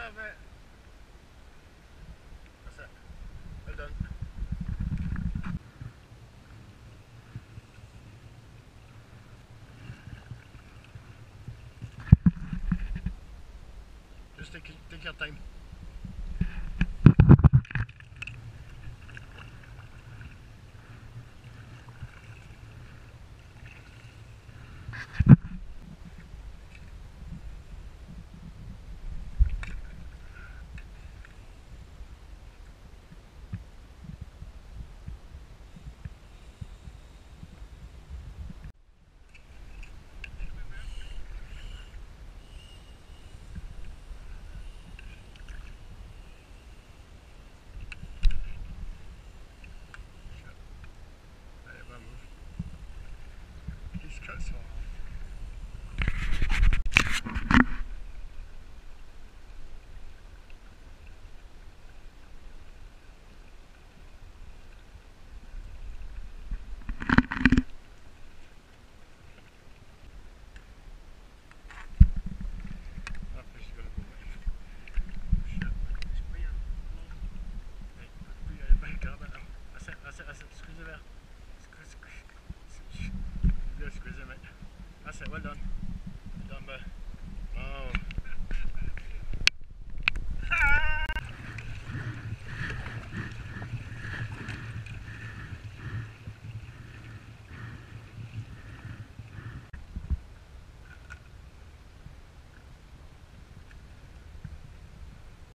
love it. That's it. Well done. Just take, take your time. well done.